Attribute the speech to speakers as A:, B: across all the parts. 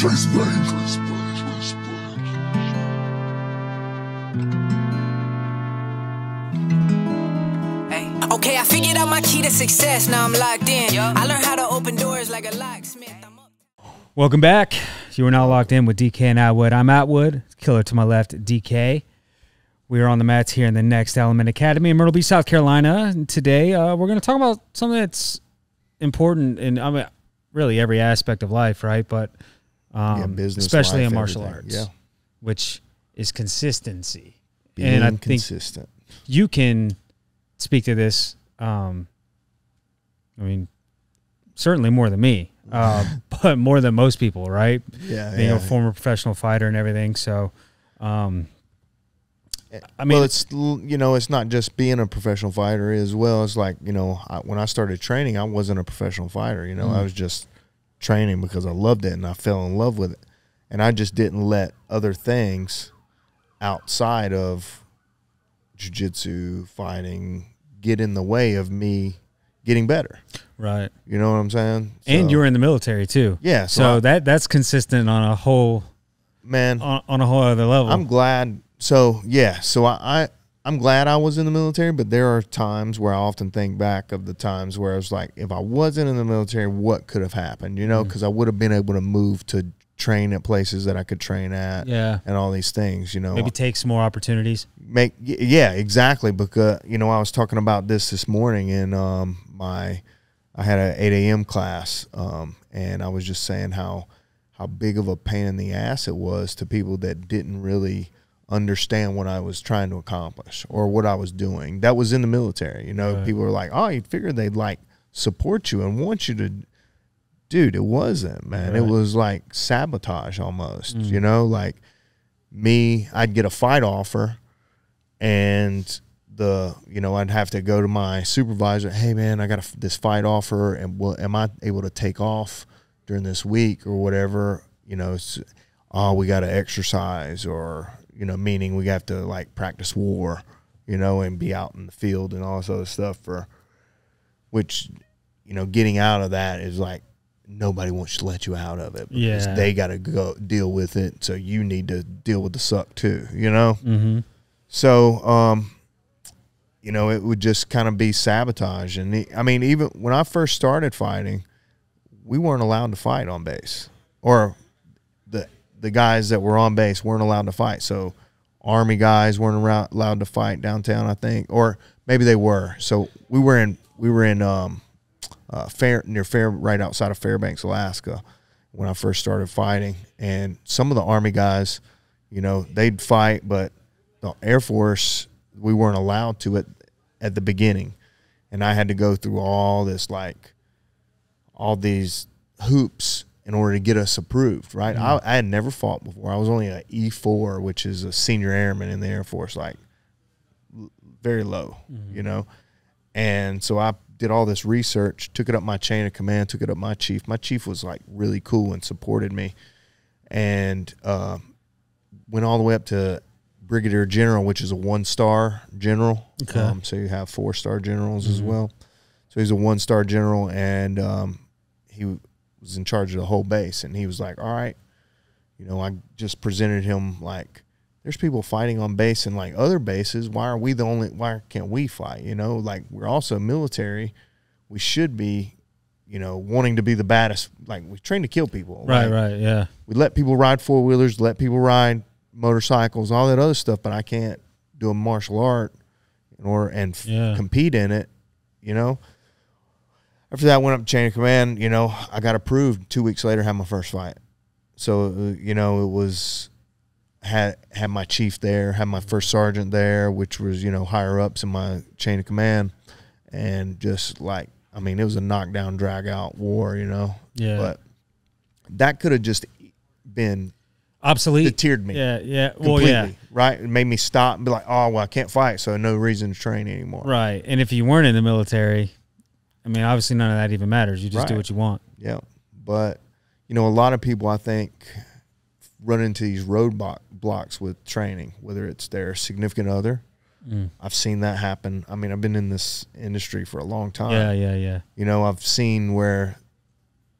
A: Trace Bank.
B: Okay, I figured out my key to success. Now I'm locked in. I learned how to open doors like a locksmith.
C: Welcome back. You are now locked in with DK and Atwood. I'm Atwood. Killer to my left, DK. We are on the mats here in the Next Element Academy in Myrtle Beach, South Carolina. And today, uh, we're going to talk about something that's important in I mean, really every aspect of life, right? But um,
D: Yeah, business,
C: especially
D: life,
C: in martial
D: everything.
C: arts,
D: Yeah.
C: which is consistency.
D: Being
C: and I think
D: consistent.
C: you can speak to this. Um, I mean, certainly more than me, uh, but more than most people, right?
D: Yeah,
C: Being
D: yeah.
C: a former professional fighter and everything. So, um, I mean,
D: well, it's you know, it's not just being a professional fighter as well. It's like you know, I, when I started training, I wasn't a professional fighter. You know,
C: Mm.
D: I was just training because I loved it and I fell in love with it, and I just didn't let other things outside of jujitsu fighting get in the way of me getting better.
C: right.
D: You know what I'm saying?
C: And you were in the military too.
D: Yeah,
C: So,
D: so I-
C: that that's consistent on a whole
D: man.
C: on, on a whole other level.
D: I'm glad. So yeah, so I, I I'm glad I was in the military, but there are times where I often think back of the times where I was like, if I wasn't in the military, what could have happened? You
C: Mm.
D: know, because I would have been able to move to train at places that I could train at,
C: yeah.
D: and all these things. You know,
C: Maybe take some more opportunities.
D: make yeah exactly because you know I was talking about this this morning in um my I had an 8 a.m. class um and I was just saying how how big of a pain in the ass it was to people that didn't really understand what I was trying to accomplish or what I was doing that was in the military you know
C: Right.
D: people were like oh you figured they'd like support you and want you to dude it wasn't man it was like sabotage almost
C: Mm.
D: you know like me I'd get a fight offer and the you know I'd have to go to my supervisor. Hey man, I got a, this fight offer, and will am I able to take off during this week or whatever? You know, it's, oh we got to exercise, or you know, meaning we have to like practice war, you know, and be out in the field and all this other stuff for which you know getting out of that is like nobody wants to let you out of it because
C: Yeah.
D: they got to go deal with it so you need to deal with the suck too you know
C: Mm-hmm.
D: so, um, you know, it would just kind of be sabotage. And the, I mean, even when I first started fighting, we weren't allowed to fight on base, or the guys that were on base weren't allowed to fight. So, army guys weren't arou- allowed to fight downtown, I think, or maybe they were. So we were in we were in um, uh, fair near fair right outside of Fairbanks, Alaska, when I first started fighting, and some of the army guys, you know, they'd fight, but the Air Force, we weren't allowed to at at the beginning, and I had to go through all this like all these hoops in order to get us approved. Right? I, I had never fought before. I was only an E4, which is a senior airman in the Air Force, like very low, you know. And so I did all this research, took it up my chain of command, took it up my chief. My chief was like really cool and supported me, and uh, went all the way up to brigadier general, which is a one star general.
C: Okay.
D: Um, so you have four star generals as well. So he's a one star general, and um, he was in charge of the whole base. And he was like, "All right, you know, I just presented him like." There's people fighting on base and like other bases. Why are we the only? Why can't we fight? You know, like we're also military. We should be, you know, wanting to be the baddest. Like we train to kill people.
C: Right,
D: like,
C: right, yeah.
D: we let people ride four wheelers, let people ride motorcycles, all that other stuff, but I can't do a martial art order and f-
C: Yeah.
D: compete in it, you know. After that, I went up to chain of command. You know, I got approved. Two weeks later, had my first fight. So uh, you know, it was had had my chief there, had my first sergeant there, which was you know higher ups in my chain of command, and just like I mean, it was a knockdown, drag out war, you know.
C: Yeah.
D: But that could have just been
C: Obsolete.
D: deterred me.
C: Yeah, yeah. Well, yeah.
D: right? It made me stop and be like, oh, well, I can't fight, so no reason to train anymore.
C: Right. And if you weren't in the military, I mean, obviously none of that even matters. You just do what you want.
D: Yeah. But, you know, a lot of people, I think, run into these roadblock blocks with training, whether it's their significant other.
C: Mm.
D: I've seen that happen. I mean, I've been in this industry for a long time.
C: Yeah, yeah, yeah.
D: You know, I've seen where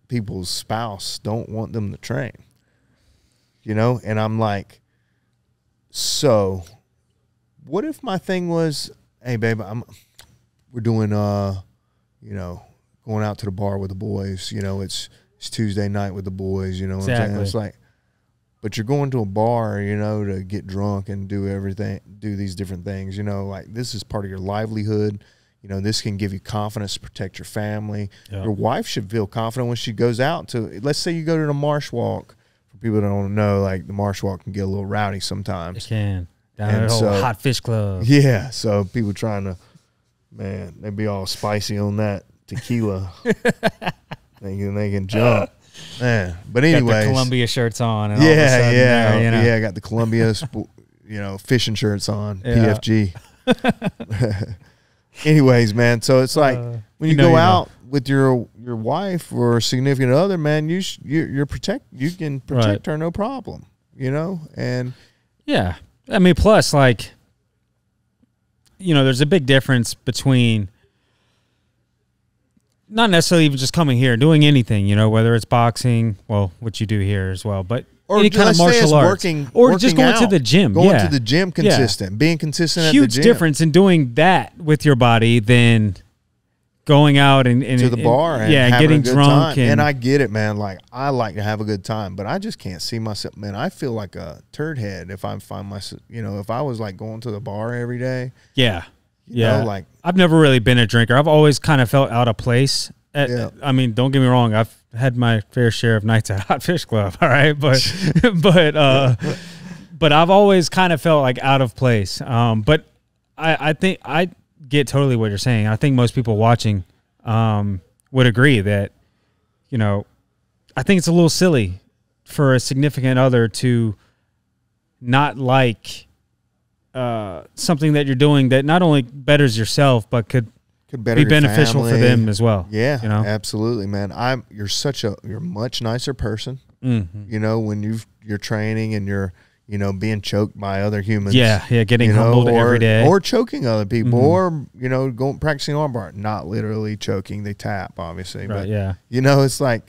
D: people's spouse don't want them to train. you know, and I'm like, so what if my thing was, hey babe, I'm we're doing uh, you know, going out to the bar with the boys, you know, it's it's Tuesday night with the boys, you know what I'm saying?
C: Exactly.
D: It's like but you're going to a bar, you know, to get drunk and do everything, do these different things, you know, like this is part of your livelihood. You know, this can give you confidence to protect your family. Your wife should feel confident when she goes out to, let's say you go to the marsh walk. For people that don't know, like the marsh walk can get a little rowdy
C: It
D: sometimes.
C: can. Down
D: And
C: at the
D: so-
C: hot fish club.
D: Yeah. So people trying to, man, they'd be all spicy on that tequila. they, can, they can jump. Man. But
C: the Columbia shirts on. And all of a
D: Yeah,
C: sudden
D: yeah,
C: there, you know.
D: yeah. I got the Columbia, you know, fishing shirts on.
C: Yeah.
D: PFG. Anyways, man. So it's like
C: Uh,
D: when
C: you
D: you,
C: know
D: go
C: you know.
D: out with your your wife or significant other, man, you sh- you're, you're protect. You can protect
C: Right.
D: her, no problem. You know, and
C: Yeah. I mean, plus, like, you know, there's a big difference between not necessarily even just coming here, doing anything, you know, whether it's boxing, well, what you do here as well, but any kind of
D: let's say it's
C: martial arts.
D: working,
C: or just
D: working
C: going to the gym.
D: going
C: yeah.
D: to the gym
C: Yeah.
D: consistent, being consistent
C: Huge
D: at the gym.
C: difference in doing that with your body than going out and, and
D: to the
C: and-
D: bar and
C: yeah,
D: having
C: getting drunk
D: time.
C: and,
D: I get it, man. Like I like to have a good time, but I just can't see myself. Man, I feel like a turd head if I find myself. You know, if I was like going to the bar every day.
C: yeah,
D: You
C: yeah.
D: know, like
C: I've never really been a drinker. I've always kind of felt out of place. At,
D: Yeah.
C: I mean, don't get me wrong. I've had my fair share of nights at Hot Fish Club. All right, but but uh, but I've always kind of felt like out of place. Um, but I I think I get totally what you're saying. I think most people watching um would agree that you know I think it's a little silly for a significant other to not like uh, something that you're doing that not only betters yourself but could
D: could better
C: be beneficial for them as well.
D: Yeah,
C: you know.
D: absolutely, man. I'm. You're such a. You're a much nicer person.
C: Mhm.
D: You know, when you you're training and you're you know being choked by other humans.
C: Yeah, yeah, getting
D: you know,
C: humbled
D: or,
C: every day.
D: or choking other people,
C: Mhm.
D: or you know, going practicing armbar. Not literally choking; they tap, obviously.
C: right,
D: but
C: yeah,
D: You know, it's like,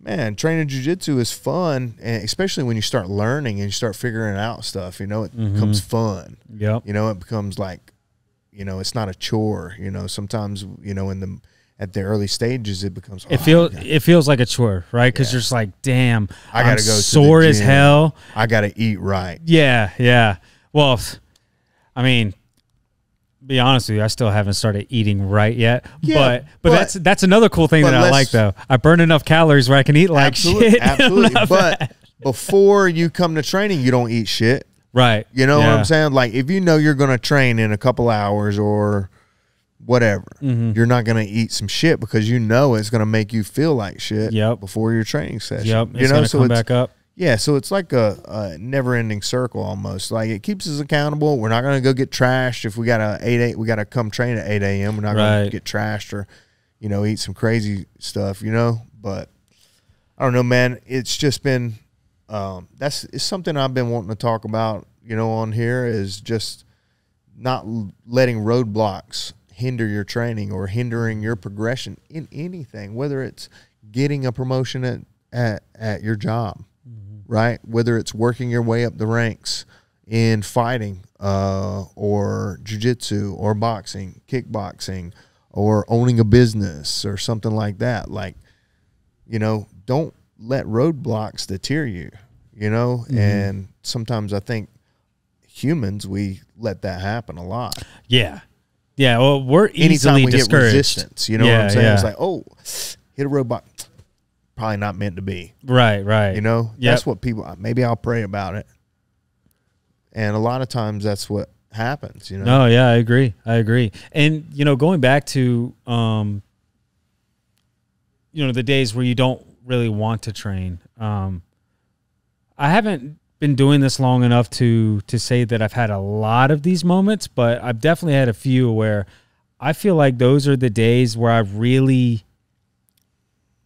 D: man, training jujitsu is fun, and especially when you start learning and you start figuring out stuff. You know, it
C: Mhm.
D: becomes fun.
C: yep,
D: You know, it becomes like, you know, it's not a chore. You know, sometimes you know in the at the early stages it becomes.
C: it
D: "Oh,
C: feels it feels like a chure, right? Because
D: Yeah.
C: you're just like, damn,
D: I gotta go to the
C: sore as hell.
D: I got to eat right.
C: Yeah, yeah. Well, I mean, be honest with you, I still haven't started eating right yet.
D: Yeah,
C: but, but
D: but-
C: that's that's another cool thing that I like though. I burn enough calories where I can eat like
D: absolutely,
C: shit.
D: absolutely. But
C: bad.
D: before you come to training, you don't eat shit.
C: right,
D: You know what I'm saying? Like if you know you're going to train in a couple hours or whatever,
C: Mhm.
D: you're not going to eat some shit because you know it's going to make you feel like shit
C: Yep.
D: before your training session.
C: Yep,
D: you know, so
C: come
D: it's
C: back up.
D: yeah, so it's like a, a never-ending circle almost. Like it keeps us accountable. We're not going to go get trashed if we got a eight eight. We got to come train at eight a.m. We're not going to get trashed or you know eat some crazy stuff. You know, but I don't know, man. It's just been um, that's it's something I've been wanting to talk about. You know, on here is just not letting roadblocks hinder your training or hindering your progression in anything, whether it's getting a promotion at at, at your job, right? Whether it's working your way up the ranks in fighting uh, or jujitsu or boxing, kickboxing, or owning a business or something like that. Like, you know, don't let roadblocks deter you, you know? And sometimes I think humans, we let that happen a lot.
C: Yeah, yeah. Well, we're
D: Anytime
C: easily
D: we get
C: discouraged.
D: resistance, you know what I'm saying? It's like, oh, hit a robot. Probably not meant to be.
C: Right, right.
D: You know,
C: Yep.
D: that's what people. Maybe I'll pray about it. And a lot of times, that's what happens. You know.
C: No, yeah, I agree. I agree. And you know, going back to um you know, the days where you don't really want to train. Um I haven't been doing this long enough to to say that I've had a lot of these moments, but I've definitely had a few where I feel like those are the days where I really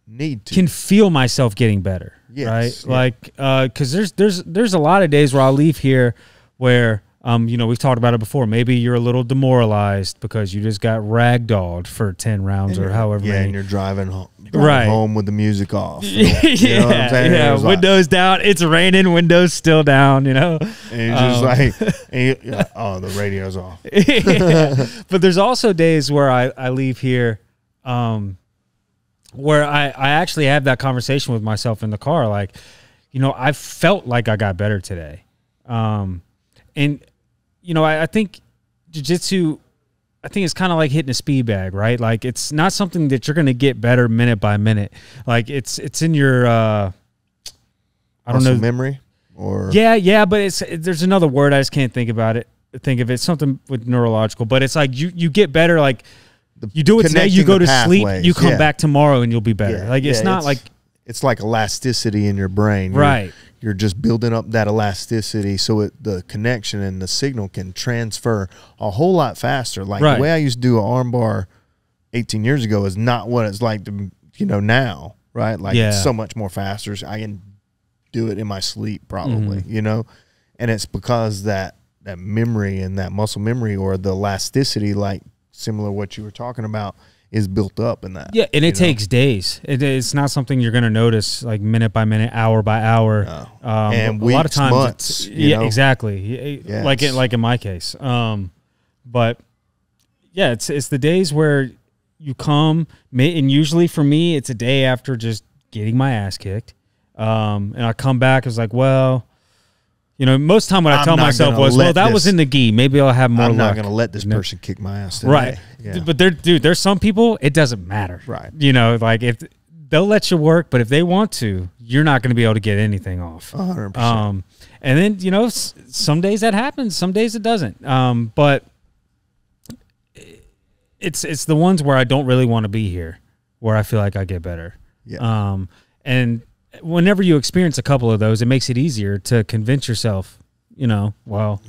D: Need to.
C: can feel myself getting better.
D: Yes,
C: right.
D: yeah.
C: Like, uh, cause there's, there's, there's a lot of days where I'll leave here where, Um, you know, we've talked about it before. Maybe you're a little demoralized because you just got ragdolled for ten rounds or however
D: yeah,
C: many.
D: and you're driving home, driving
C: Right.
D: home with the music off.
C: yeah,
D: You know what I'm
C: yeah.
D: It's like-
C: windows down. It's raining. Windows still down. You know.
D: And you're just
C: Um,
D: like, and you- yeah, oh, the radio's off.
C: Yeah. But there's also days where I, I leave here um, where I, I actually have that conversation with myself in the car. Like, you know, I felt like I got better today. Um, and, you know, I, I think jujitsu, I think it's kind of like hitting a speed bag, right? Like it's not something that you're going to get better minute by minute. Like it's, it's in your, uh, I don't know.
D: memory or
C: Yeah, yeah, but it's there's another word I just can't think about it. Think of it something with neurological, but it's like you you get better. Like you do it today, you go
D: the
C: to sleep, you come
D: yeah.
C: back tomorrow, and you'll be better.
D: Yeah,
C: like it's
D: yeah,
C: not like
D: it's like elasticity in your brain.
C: Right,
D: You're just building up that elasticity so it the connection and the signal can transfer a whole lot faster. Like
C: Right.
D: the way I used to do an arm bar 18 years ago is not what it's like to you know now, right? Like
C: Yeah.
D: it's so much more faster. I can do it in my sleep probably,
C: Mm-hmm.
D: you know? And it's because that that memory and that muscle memory or the elasticity like similar to what you were talking about is built up in that.
C: yeah, and it
D: know?
C: takes days. It, it's not something you're gonna notice like minute by minute, hour by hour.
D: No.
C: Um,
D: And
C: a lot of times,
D: months, you
C: yeah,
D: know?
C: exactly.
D: Yeah,
C: like it, like in my case. Um, but yeah, it's it's the days where you come, and usually for me, it's a day after just getting my ass kicked. Um, and I come back, it's like, well, you know, most time what I
D: I'm
C: tell myself was, well, that was in the gi. Maybe I'll have more
D: I'm not going to let this person kick my ass today.
C: Right.
D: Yeah.
C: But there, dude, there's some people it doesn't matter.
D: Right.
C: You know, like if they'll let you work, but if they want to, you're not going to be able to get anything off.
D: 100%.
C: Um, and then you know, some days that happens, some days it doesn't. Um, but it's it's the ones where I don't really want to be here, where I feel like I get better.
D: Yeah.
C: Um, and whenever you experience a couple of those, it makes it easier to convince yourself. You know, well,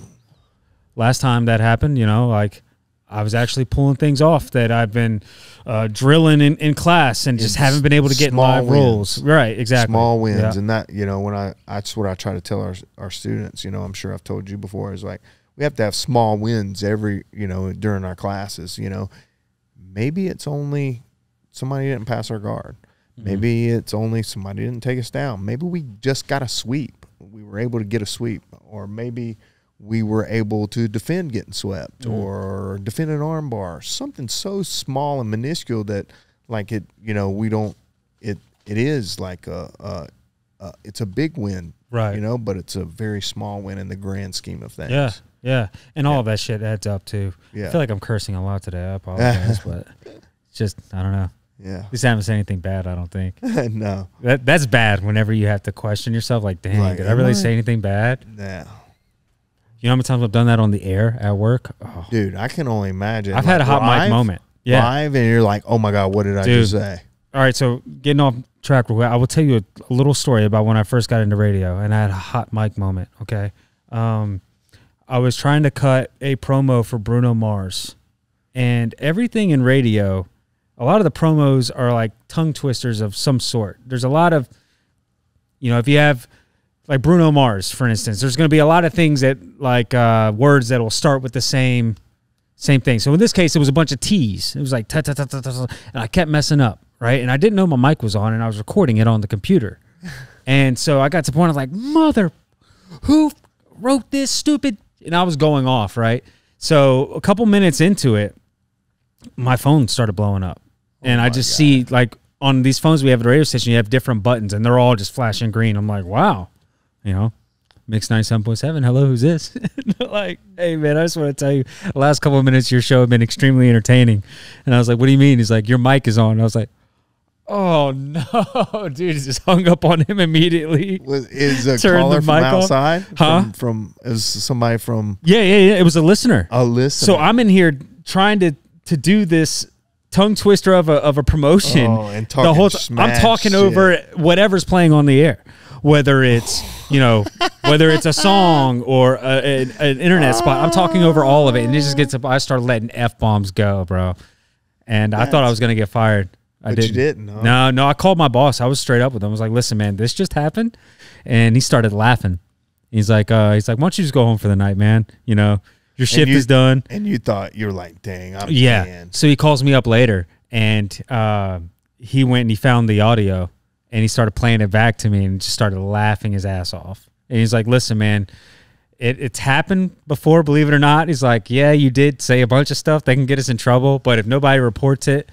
C: last time that happened, you know, like I was actually pulling things off that I've been uh, drilling in, in class and just
D: It's
C: haven't been able to get live roles. Right, exactly.
D: small wins
C: Yeah.
D: and that you know when i that's what i try to tell our our students you know i'm sure i've told you before is like we have to have small wins every you know during our classes you know maybe it's only somebody didn't pass our guard
C: Mm-hmm.
D: maybe it's only somebody didn't take us down maybe we just got a sweep we were able to get a sweep or maybe we were able to defend getting swept
C: Mm-hmm.
D: or defend an armbar, something so small and minuscule that like it you know we don't it it is like a, a, a it's a big win
C: Right.
D: you know but it's a very small win in the grand scheme of things
C: Yeah, yeah, and all of that shit adds up too.
D: Yeah.
C: I feel like I'm cursing a lot today. I apologize, but it's just I don't know.
D: yeah
C: At least I haven't said anything bad. I don't think
D: no
C: that that's bad. Whenever you have to question yourself, like, dang,
D: Like,
C: did I really
D: I-
C: say anything bad?
D: no
C: You know how many times I've done that on the air at work? Oh,
D: dude i can only imagine
C: I've had a hot
D: live-
C: mic moment. Yeah.
D: live and you're like oh my god what did i just say
C: All right, so getting off track real quick, I will tell you a, a little story about when I first got into radio and I had a hot mic moment. Okay, um, I was trying to cut a promo for Bruno Mars, and everything in radio, a lot of the promos are like tongue twisters of some sort. There's a lot of, you know, if you have like Bruno Mars, for instance, there's going to be a lot of things that like uh, words that will start with the same same thing. So in this case, it was a bunch of T's. It was like ta ta ta ta ta, ta, and I kept messing up, right? And I didn't know my mic was on, and I was recording it on the computer. And so I got to the point of like, mother, who wrote this stupid? And I was going off, right? So a couple minutes into it, my phone started blowing up, and I just see like on these phones we have at the radio station, you have different buttons, and they're all just flashing green. I'm like, wow, you know, Mix 97.7. Hello, who's this? like, hey, man, I just want to tell you, the last couple of minutes of your show have been extremely entertaining. And I was like, what do you mean? He's like, your mic is on. And I was like, oh, no, dude. Just hung up on him immediately.
D: was is a
C: the
D: caller from
C: mic
D: outside
C: Huh?
D: from, from is somebody from
C: Yeah, yeah, yeah. It was a listener.
D: a listener
C: So I'm in here trying to to do this tongue twister of a of a promotion.
D: Oh, and
C: the
D: talking
C: whole t- I'm talking
D: shit.
C: over whatever's playing on the air, whether it's you know whether it's a song or a, an, an internet spot. I'm talking over all of it, and it just gets up. I start letting f bombs go, bro. And I thought I was gonna get fired. I
D: But
C: didn't.
D: didn't, huh?
C: No, no. I called my boss. I was straight up with him. I was like, "Listen, man, this just happened," and he started laughing. He's like, uh, he's like, why don't you just go home for the night, man? You know, your shift
D: you-
C: is done.
D: And you thought you were like, dang, I'm
C: Yeah.
D: man.
C: So he calls me up later, and uh, he went and he found the audio, and he started playing it back to me, and just started laughing his ass off. And he's like, "Listen, man, it, it's happened before, believe it or not." He's like, "Yeah, you did say a bunch of stuff that can get us in trouble, but if nobody reports it,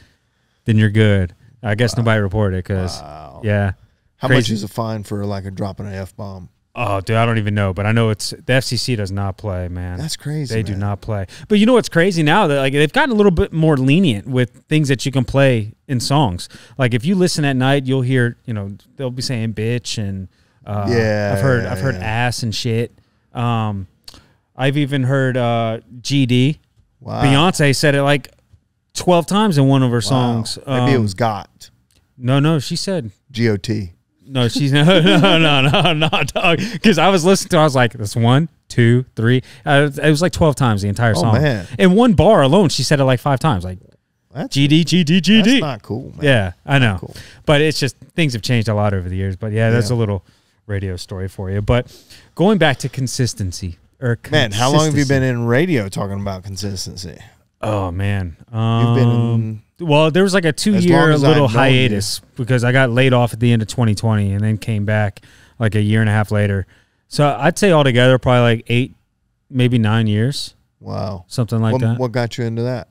C: then you're good." I guess nobody reported it because,
D: Wow.
C: yeah.
D: How much
C: Crazy.
D: is a fine for like a dropping an f bomb?
C: Oh, dude, I don't even know, but I know it's the FCC does not play, man.
D: That's crazy.
C: They do not play. But you know what's crazy now that like they've gotten a little bit more lenient with things that you can play in songs. Like if you listen at night, you'll hear you know they'll be saying bitch and uh,
D: Yeah,
C: I've heard
D: yeah,
C: I've heard
D: yeah.
C: ass and shit. Um, I've even heard uh, GD.
D: Wow.
C: Beyonce said it like twelve times in one of her
D: Wow.
C: songs.
D: Maybe it
C: Um,
D: was got
C: no, no. She said
D: G O T.
C: no, she's no, no, no, no, no, dog. Because I was listening to, I was like, "That's one, two, three. Uh, it was like twelve times the entire
D: Oh,
C: song.
D: man.
C: In one bar alone, she said it like five times, like
D: That's
C: GD, GD,
D: That's
C: GD.
D: not cool, man.
C: yeah, I know.
D: cool.
C: But it's just things have changed a lot over the years. But yeah, that's
D: Yeah.
C: a little radio story for you. But going back to consistency, or
D: Man, how long have you
C: consistency.
D: been in radio talking about consistency?
C: Oh man,
D: You've
C: um,
D: been in
C: Well, there was like a two
D: As
C: year
D: as
C: little
D: known you.
C: hiatus because I got laid off at the end of 2020 and then came back like a year and a half later. So I'd say altogether probably like eight, maybe nine years,
D: wow.
C: something like
D: what,
C: that.
D: what got you into that?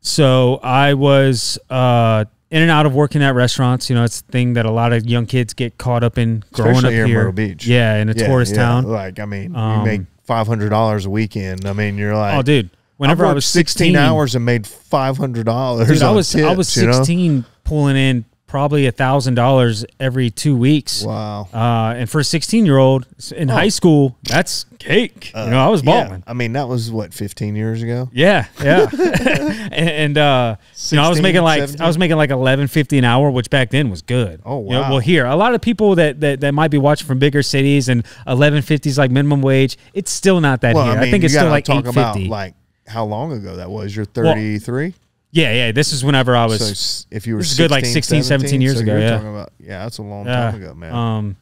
C: So I was uh, in and out of working at restaurants. You know, it's a thing that a lot of young kids get caught up in growing
D: Especially
C: up
D: here
C: here.
D: Beach.
C: Yeah, in a
D: Yeah,
C: tourist
D: yeah.
C: town.
D: Like, I mean,
C: Um,
D: you make five hundred dollars a weekend. I mean, you're like,
C: Oh, dude. Whenever
D: I've
C: I was
D: 16
C: 16
D: hours and made five hundred dollars.
C: Dude, I was I was 16 pulling in probably a thousand dollars every two weeks.
D: Wow.
C: Uh, and for a 16 year old in
D: Oh.
C: high school, that's cake. you know, I was
D: Yeah.
C: balling.
D: I mean, that was what 15 years ago.
C: Yeah, yeah. and, and, uh, you know, I was making like
D: 17?
C: I was making like 11.50 an hour, which back then was good.
D: Oh,
C: You know,
D: wow.
C: well, here a lot of people that, that that might be watching from bigger cities and 11.50 is like minimum wage. It's still not that
D: Well,
C: here.
D: I
C: I, think it's still like
D: talk about
C: 8.50.
D: like how long ago that was. You're 33.
C: yeah, yeah. This is whenever I was.
D: so if you were
C: this is good, like 16, 17 years
D: so
C: ago, yeah.
D: about yeah, that's a long time ago, man.
C: Um,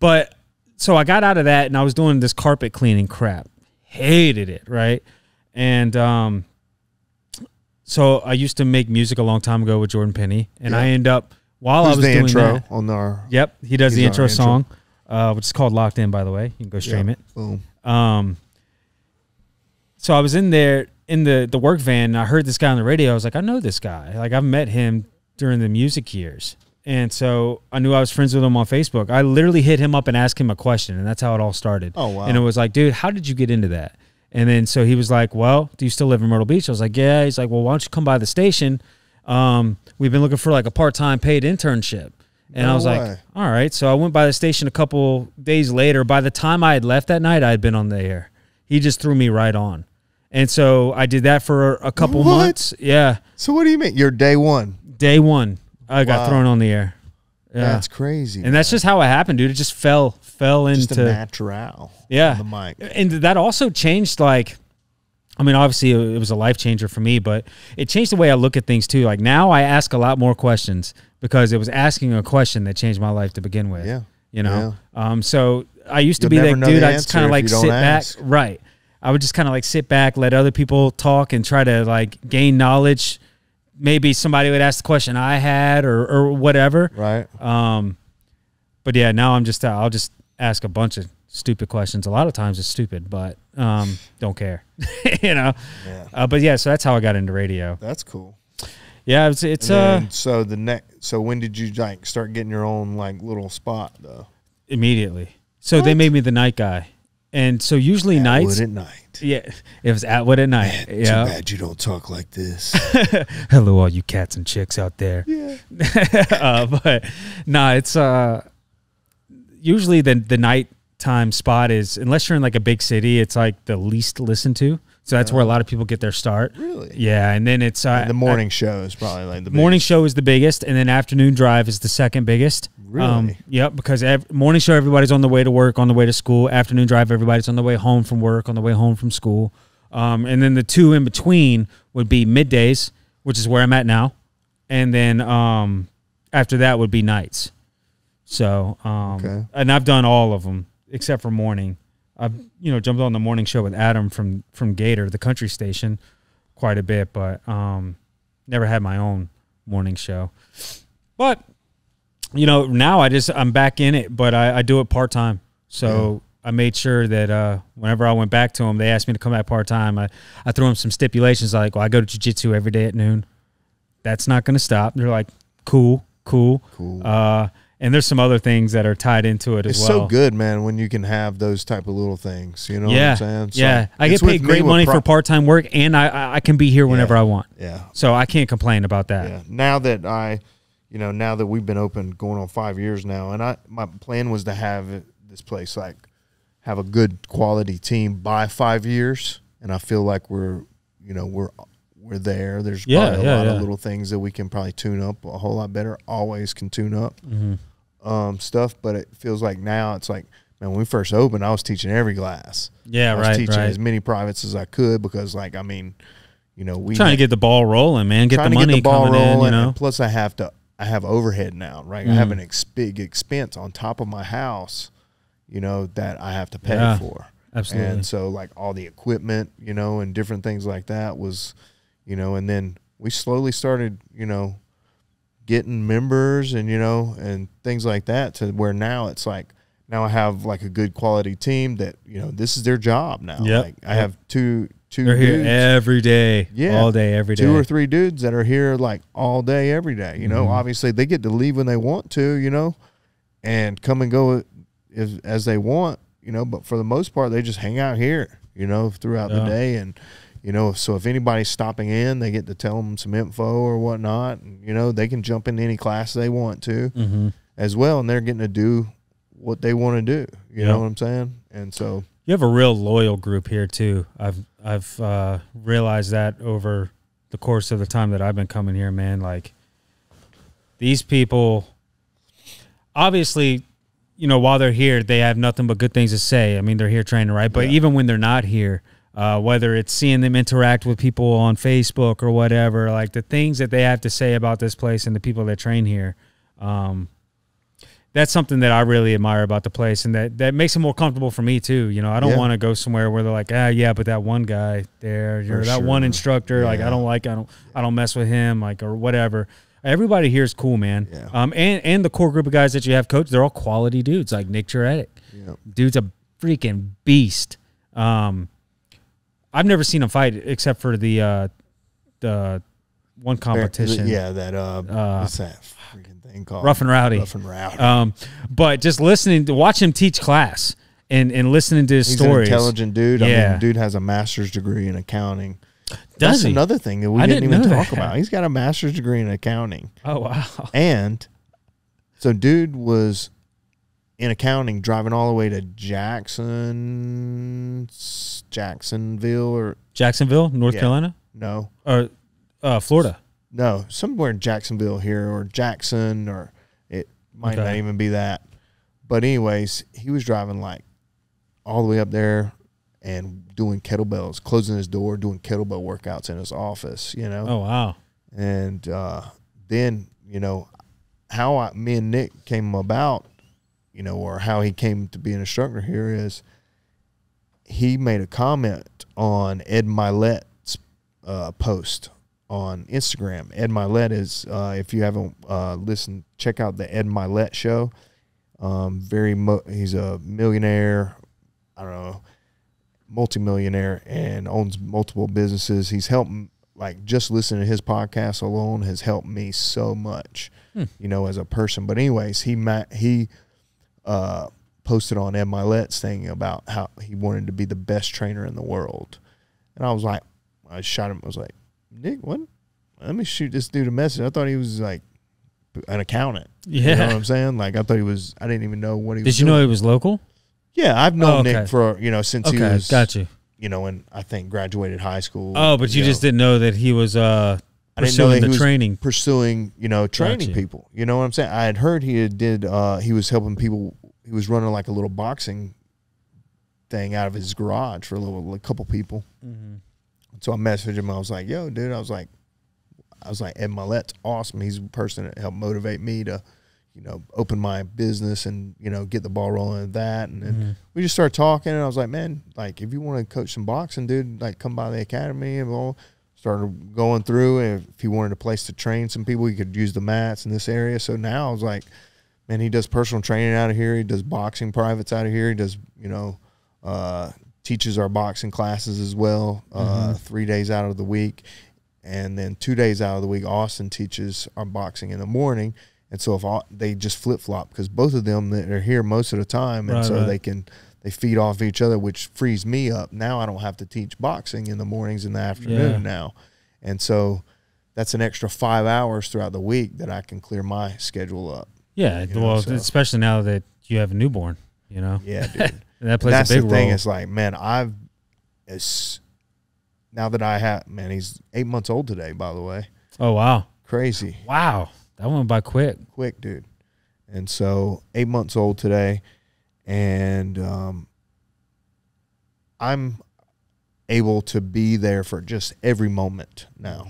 C: but so I got out of that and I was doing this carpet cleaning crap. Hated it, right? And um, so I used to make music a long time ago with Jordan Penny, and I end up while I was
D: the
C: doing
D: intro
C: that.
D: on our
C: Yep, he does the intro,
D: intro.
C: song, uh, which is called "Locked In." By the way, you can go stream
D: yeah,
C: it.
D: Boom.
C: Um, so I was in there in the the work van. And I heard this guy on the radio. I was like, I know this guy. Like I've met him during the music years, and so I knew I was friends with him on Facebook. I literally hit him up and asked him a question, and that's how it all started.
D: Oh, wow.
C: And it was like, dude, how did you get into that? And then so he was like, well, do you still live in Myrtle Beach? I was like, yeah. He's like, well, why don't you come by the station? Um, we've been looking for like a part time paid internship. And
D: No
C: I was
D: way.
C: like, all right. So I went by the station a couple days later. By the time I had left that night, I had been on the air. He just threw me right on. And so I did that for a couple
D: What?
C: months. Yeah.
D: So what do you mean? You're day one.
C: Day one, I got
D: Wow.
C: thrown on the air. Yeah.
D: That's crazy.
C: and that's just how it happened, dude. It just fell, fell
D: just
C: into,
D: natural.
C: yeah.
D: The mic.
C: And that also changed, like, I mean, obviously it was a life changer for me, but it changed the way I look at things too. Like now I ask a lot more questions because it was asking a question that changed my life to begin with.
D: Yeah.
C: You know? Um, so I used to
D: You'll
C: be that dude. I just kind of like sit
D: ask.
C: back. Right. I would just kind of like sit back, let other people talk and try to like gain knowledge. Maybe somebody would ask the question I had or, or whatever.
D: Right.
C: Um, but yeah, now I'm just I'll just ask a bunch of stupid questions. A lot of times it's stupid, but um, don't care, you know.
D: Yeah.
C: Uh, but yeah, so that's how I got into radio.
D: That's cool.
C: Yeah, it's it's uh
D: so the next. So when did you like start getting your own like little spot though?
C: immediately. So they made me the night guy, and so usually nights.
D: Atwood at night.
C: Yeah, it was Atwood at night.
D: Too
C: yeah.
D: bad you don't talk like this.
C: Hello, all you cats and chicks out there.
D: yeah.
C: uh, but no, it's uh usually the the nighttime spot is unless you're in like a big city, it's like the least listened to. So that's where a lot of people get their start.
D: Really?
C: Yeah, and then it's uh,
D: And the morning show is probably like the
C: morning
D: biggest.
C: show is the biggest, and then afternoon drive is the second biggest. Um,
D: Really?
C: yep, because ev- morning show everybody's on the way to work, on the way to school. Afternoon drive everybody's on the way home from work, on the way home from school. Um, and then the two in between would be middays, which is where I'm at now, and then um, after that would be nights. So, um,
D: Okay.
C: and I've done all of them. except for morning. I've you know jumped on the morning show with Adam from from Gator, the country station, quite a bit, but um, never had my own morning show. But you know now I just I'm back in it, but I, I do it part time. So I made sure that uh, whenever I went back to them, they asked me to come back part time. I I threw them some stipulations like, well, I go to jujitsu every day at noon. That's not going to stop. They're like, cool, cool,
D: Cool.
C: Uh, and there's some other things that are tied into it
D: It's
C: as well.
D: so good, man, when you can have those type of little things. You know
C: yeah,
D: what I'm saying? So
C: yeah. I get paid great money for part time work, and I- I I can be here whenever
D: Yeah.
C: I want.
D: Yeah,
C: So I can't complain about that.
D: yeah. Now that I, you know, now that we've been open going on five years now, and I my plan was to have this place like have a good quality team by five years, and I feel like we're, you know, we're we're there. There's
C: Yeah,
D: probably a
C: yeah,
D: lot
C: yeah.
D: of little things that we can probably tune up a whole lot better. Always can tune up
C: Mm-hmm.
D: um, stuff, but it feels like now it's like. Man, when we first opened, I was teaching every class.
C: Yeah,
D: I was
C: right,
D: teaching
C: right.
D: as many privates as I could because, like, I mean, you know, we
C: Trying to get the ball rolling, man. Get the
D: to
C: money
D: get the ball
C: coming
D: rolling.
C: in. You know.
D: and plus, I have to. I have overhead now, right? I have an ex- big expense on top of my house, you know, that I have to pay
C: Yeah,
D: for.
C: Absolutely.
D: And so, like all the equipment, you know, and different things like that was, you know, and then we slowly started, you know, getting members and you know and things like that to where now it's like now I have like a good quality team that you know this is their job now.
C: Yep,
D: Like I
C: yep.
D: have two two
C: They're here every day.
D: Yeah.
C: all day, every day.
D: two or three dudes that are here like all day, every day. You know,
C: Mhm.
D: obviously they get to leave when they want to, you know, and come and go as, as they want, you know. But for the most part, they just hang out here, you know, throughout the day. And, you know, so if anybody's stopping in, they get to tell them some info or whatnot. And, you know, they can jump into any class they want to
C: hmm
D: as well. And they're getting to do what they want to do. You
C: Yeah.
D: know what I'm saying? And so,
C: You have a real loyal group here too. I've I've uh, realized that over the course of the time that I've been coming here, man. Like these people, obviously, you know, while they're here, they have nothing but good things to say. I mean, they're here training, right? But
D: Yeah.
C: even when they're not here, uh, whether it's seeing them interact with people on Facebook or whatever, like the things that they have to say about this place and the people that train here, um, that's something that I really admire about the place, and that that makes it more comfortable for me too. You know, I don't
D: Yeah.
C: want to go somewhere where they're like, ah, yeah, but that one guy there, or that one
D: sure.
C: instructor, like I don't like, I don't, I don't mess with him, like or whatever. Everybody here is cool, man.
D: Yeah.
C: Um, and and the core group of guys that you have coached, they're all quality dudes, like Nick Juretic. Dude's a freaking beast. Um, I've never seen him fight except for the uh, the one competition.
D: yeah, that, uh,
C: Uh,
D: what's that freaking thing called?
C: Rough and Rowdy.
D: Rough and rowdy.
C: Um, but just listening to watch him teach class and, and listening to his
D: He's
C: stories.
D: an intelligent dude. I
C: Yeah.
D: mean, dude has a master's degree in accounting.
C: Does
D: That's
C: he?
D: another thing that we
C: I
D: didn't,
C: didn't
D: even talk
C: that.
D: about. He's got a master's degree in accounting.
C: Oh wow.
D: And so dude was in accounting driving all the way to Jackson Jacksonville or
C: Jacksonville, North
D: Yeah.
C: Carolina,
D: no.
C: or uh, Florida.
D: No, somewhere in Jacksonville here or Jackson or it might not even be that. But anyways, he was driving like all the way up there and doing kettlebells, closing his door, doing kettlebell workouts in his office, you know.
C: Oh wow.
D: And uh, then, you know, how I, me and Nick came about, you know, or how he came to be an instructor here is he made a comment on Ed Mylett's uh, post on Instagram. Ed Mylett is, uh, if you haven't uh, listened, check out the Ed Mylett show. Um, very, mo- he's a millionaire. I don't know, multimillionaire, and owns multiple businesses. He's helped, like, just listening to his podcast alone has helped me so much, you know, as a person. But anyways, he ma- he uh, posted on Ed Mylett's thing about how he wanted to be the best trainer in the world, and I was like, I shot him. I was like, Nick, what? Let me shoot this dude a message. I thought he was like an accountant. You know
C: Yeah.
D: what I'm saying? Like I thought he was. I didn't even know what he was.
C: Did you know
D: doing.
C: he was local?
D: Yeah, I've known
C: Oh, okay.
D: Nick for you know since he was.
C: got you.
D: You know, when I think graduated high school.
C: Oh, but you
D: know.
C: just didn't know that he was uh
D: I didn't know
C: pursuing the training.
D: pursuing, you know, training
C: Gotcha.
D: people. You know what I'm saying? I had heard he had did uh he was helping people he was running like a little boxing thing out of his garage for a little a couple people.
C: Mm-hmm.
D: So I messaged him. I was like, "Yo, dude," I was like, I was like, Ed Mylett's awesome. He's a person that helped motivate me to, you know open my business and you know get the ball rolling at that and then
C: Mm-hmm.
D: we just started talking and I was like man like if you want to coach some boxing dude like come by the academy and all started going through and if he wanted a place to train some people he could use the mats in this area. So now I was like man he does personal training out of here. He does boxing privates out of here. He does you know uh, teaches our boxing classes as well uh, three days out of the week. And then two days out of the week austin teaches our boxing in the morning. And so if all, they just flip flop because both of them that are here most of the time, and
C: Right,
D: so
C: right.
D: they can they feed off each other, which frees me up. Now I don't have to teach boxing in the mornings and the afternoon
C: Yeah.
D: now, and so that's an extra five hours throughout the week that I can clear my schedule up.
C: Yeah,
D: You know,
C: well,
D: so-
C: especially now that you have a newborn, you know,
D: Yeah, dude.
C: And that plays
D: that's
C: a big
D: the thing.
C: role.
D: It's like, man, I've it's now that I have man, he's eight months old today. By the way,
C: oh wow,
D: crazy.
C: wow, that went by quick.
D: quick, dude. And so eight months old today, and um, I'm able to be there for just every moment now.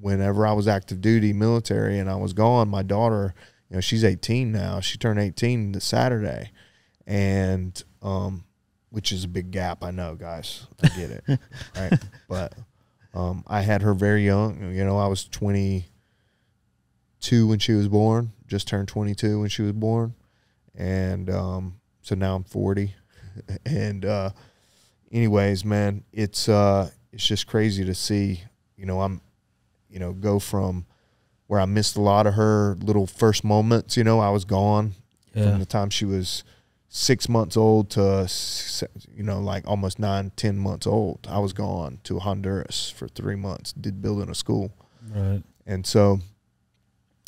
D: Whenever I was active duty military and I was gone, my daughter, you know, she's 18 now. She turned 18 this Saturday, and um, which is a big gap. I know, guys. I get it, right? But um, I had her very young. You know, I was 20 two when she was born, just turned 22 when she was born. And um, so now I'm 40. and uh, anyways, man, it's uh, it's just crazy to see, you know, I'm, you know, go from where I missed a lot of her little first moments, you know, I was gone
C: Yeah.
D: from the time she was six months old to, you know, like almost nine, ten months old. I was gone to Honduras for three months, did building a school.
C: Right.
D: And so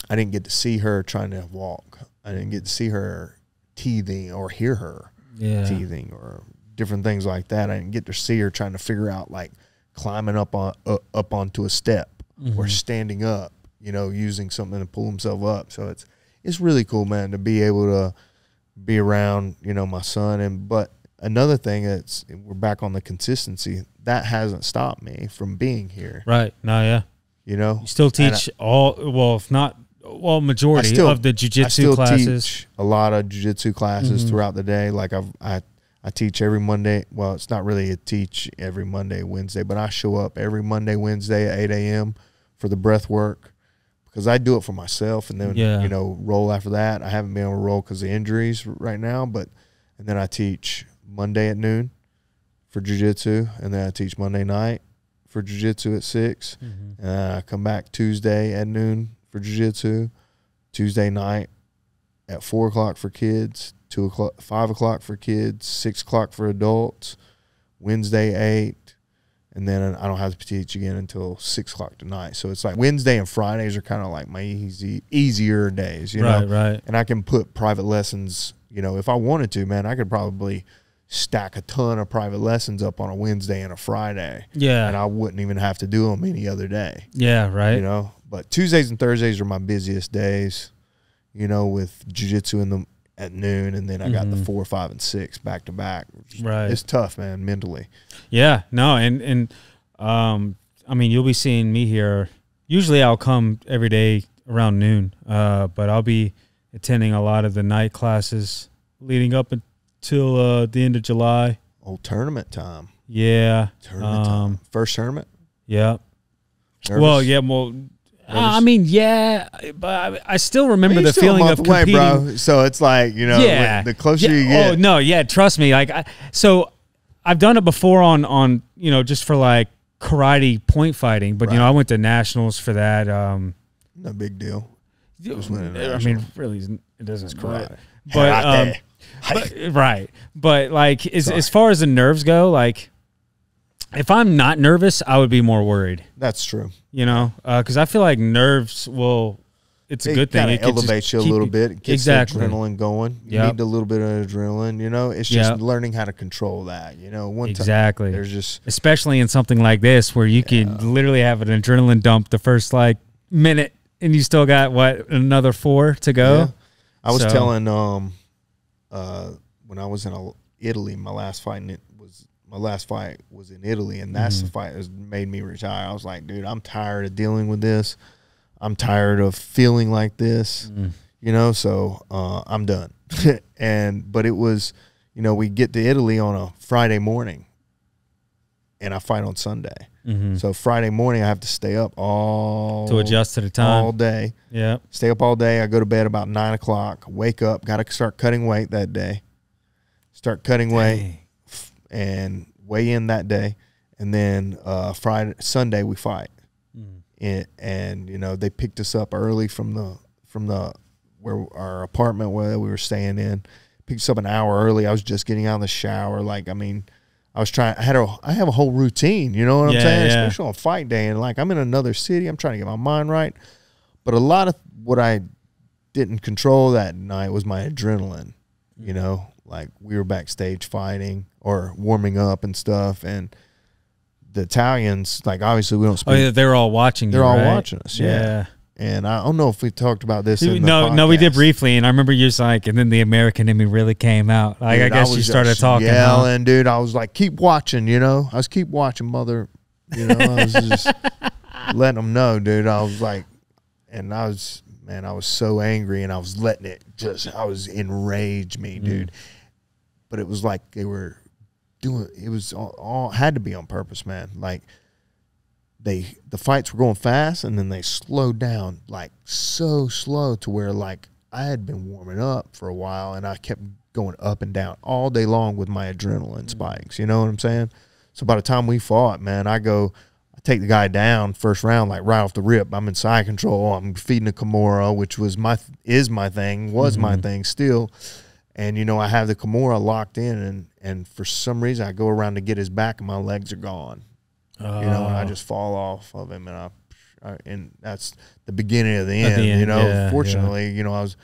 D: I didn't get to see her trying to walk. I didn't get to see her teething or hear her
C: Yeah.
D: teething or different things like that. I didn't get to see her trying to figure out like climbing up on uh, up onto a step or standing up, you know, using something to pull himself up. So it's it's really cool, man, to be able to be around, you know, my son and but another thing that's we're back on the consistency that hasn't stopped me from being here.
C: Right. No. Yeah.
D: You know,
C: You still
D: And I-
C: teach all. Well, if not, well, majority
D: still-
C: of the
D: I
C: jujitsu
D: still
C: classes.
D: teach a lot of jujitsu classes
C: Mhm.
D: throughout the day. Like I've, I, I teach every Monday. Well, it's not really a teach every Monday, Wednesday, but I show up every Monday, Wednesday at eight a.m. for the breath work because I do it for myself, and then
C: Yeah.
D: you know roll after that. I haven't been able to roll because of injuries right now, but and then I teach Monday at noon for jujitsu, and then I teach Monday night for jujitsu at 6
C: Mhm.
D: and I come back Tuesday at noon for jujitsu, Tuesday night at four o'clock for kids, two o'clock, five o'clock for kids, six o'clock for adults, Wednesday eight, and then I don't have to teach again until six o'clock tonight. So it's like Wednesday and Fridays are kind of like my easy, easier days, you
C: right.
D: know.
C: Right. Right.
D: And I can put private lessons, you know, if I wanted to, man, I could probably stack a ton of private lessons up on a Wednesday and a Friday,
C: Yeah.
D: and I wouldn't even have to do them any other day
C: yeah. Right.
D: you know. But Tuesdays and Thursdays are my busiest days, you know, with jujitsu in the at noon, and then I got the
C: Mhm.
D: four, five, and six back to back.
C: Right.
D: It's tough, man, mentally.
C: Yeah, no, and and um, I mean, you'll be seeing me here. Usually, I'll come every day around noon, uh, but I'll be attending a lot of the night classes leading up until uh, the end of July.
D: Old tournament time.
C: Yeah,
D: Tournament
C: um,
D: time. First tournament.
C: yeah.
D: Nervous?
C: Well, yeah, well. Uh, I mean, yeah, but I, I still remember the
D: still
C: feeling of
D: away,
C: competing.
D: bro. So it's like you know,
C: yeah,
D: the closer
C: yeah.
D: you get,
C: Oh no, yeah, trust me. Like, I, so I've done it before on on you know just for like karate point fighting, but you know I went to nationals for that. Um,
D: no big deal.
C: I,
D: I
C: mean, really, it doesn't.
D: karate.
C: But, but, um, but right, but like as
D: Sorry.
C: as far as the nerves go, like if I'm not nervous, I would be more worried.
D: That's true.
C: You know, because I feel like nerves will. It's a
D: It
C: good thing. It
D: elevates you a little bit. It gets
C: exactly.
D: the adrenaline going. You
C: Yep.
D: need a little bit of adrenaline. You know, it's just
C: Yep.
D: learning how to control that. You know, one time
C: Exactly.
D: there's just
C: especially in something like this where you can literally have an adrenaline dump the first like minute and you still got what another four to go
D: Yeah. I was
C: So-
D: telling um uh when I was in uh, Italy, my last fight in my last fight was in Italy, and that's
C: Mm-hmm.
D: the fight that made me retire. I was like, dude, I'm tired of dealing with this. I'm tired of feeling like this.
C: Mm.
D: you know. So uh, I'm done. and but it was, you know, we get to Italy on a Friday morning, and I fight on Sunday.
C: Mm-hmm.
D: So Friday morning I have to stay up all
C: to adjust to the time.
D: all day.
C: yeah.
D: Stay up all day. I go to bed about nine o'clock. Wake up. Got to start cutting weight that day. Start cutting weight and weigh in that day, and then uh, Friday Sunday we fight.
C: Mm.
D: And, and you know they picked us up early from the from the where our apartment where we were staying in. Picked us up an hour early. I was just getting out of the shower. Like I mean, I was trying. I had a I have a whole routine. You know what I'm saying?
C: yeah.
D: Especially on fight day, and like I'm in another city. I'm trying to get my mind right. But a lot of what I didn't control that night was my adrenaline. You know, like we were backstage fighting or warming up and stuff, and the Italians, like obviously we don't speak,
C: Oh yeah, they're all watching.
D: They're
C: you,
D: all
C: right?
D: watching us, yeah. and I don't know if we talked about this. In the
C: No, no, we did briefly, and I remember you was like, and then the American in me really came out. Like, I guess
D: was
C: you started talking. huh?
D: yelling, dude. I was like, keep watching, you know. I was keep watching, mother. You know, I was just letting them know, dude. I was like, and I was, man, I was so angry, and I was letting it just, I was enraged me,
C: Mm.
D: dude. But it was like they were doing. It was all, all had to be on purpose, man. Like they, the fights were going fast, and then they slowed down, like so slow to where like I had been warming up for a while, and I kept going up and down all day long with my adrenaline mm. spikes. You know what I'm saying? So by the time we fought, man, I go, I take the guy down first round, like right off the rip. I'm in side control. I'm feeding a Kimura, which was my is my thing, was my mm-hmm. thing still. And you know, I have the Kimura locked in, and and for some reason, I go around to get his back, and my legs are gone. You know, and I
C: Oh.
D: just fall off of him, and I, I and that's the beginning of the end.
C: the end,
D: you know,
C: yeah, yeah.
D: fortunately, you know, I was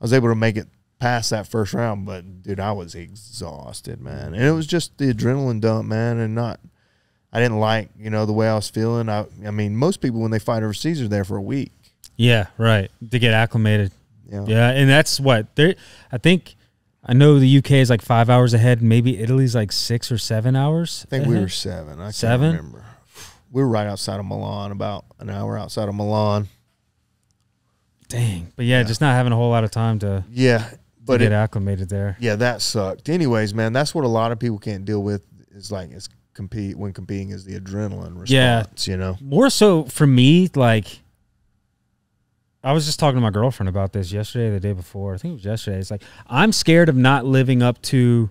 D: I was able to make it past that first round, but dude, I was exhausted, man. And it was just the adrenaline dump, man, and not I didn't like, you know, the way I was feeling. I I mean, most people when they fight overseas are there for a week.
C: Yeah, right. To get acclimated.
D: Know?
C: Yeah, and that's what they. I think I know the UK is like five hours ahead. Maybe Italy's like six or seven hours.
D: I think we were seven. I
C: Seven?
D: can't remember. We were right outside of Milan, about an hour outside of Milan.
C: Dang, but yeah, just not having a whole lot of time to,
D: Yeah.
C: to
D: But
C: get
D: it,
C: acclimated there.
D: yeah, that sucked. Anyways, man, that's what a lot of people can't deal with is like is compete when competing is the adrenaline response,
C: Yeah.
D: you know.
C: More so for me, like I was just talking to my girlfriend about this yesterday, the day before. I think it was yesterday. It's like I'm scared of not living up to